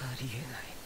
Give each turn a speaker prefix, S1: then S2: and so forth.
S1: ありえない。